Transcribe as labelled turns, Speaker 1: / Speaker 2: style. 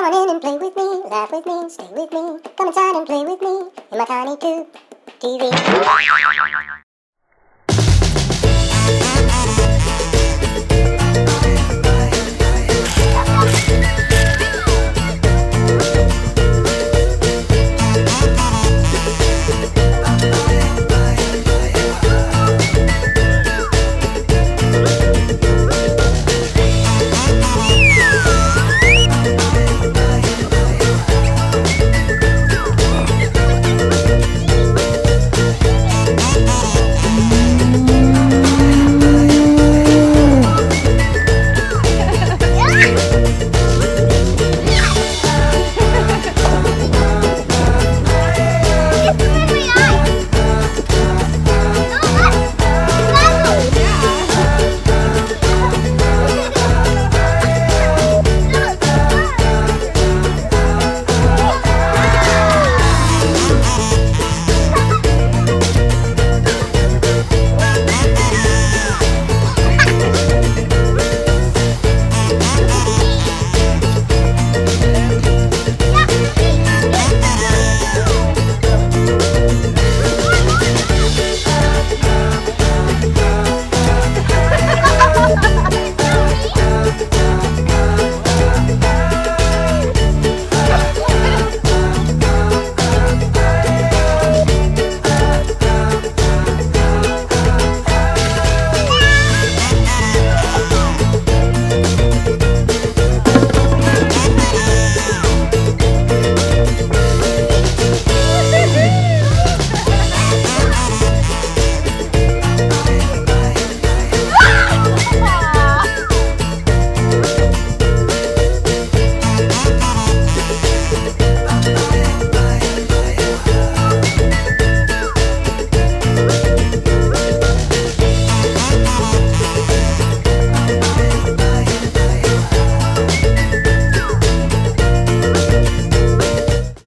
Speaker 1: Come on in and play with me, laugh with me, stay with me. Come inside and play with me in my tiny tube TV.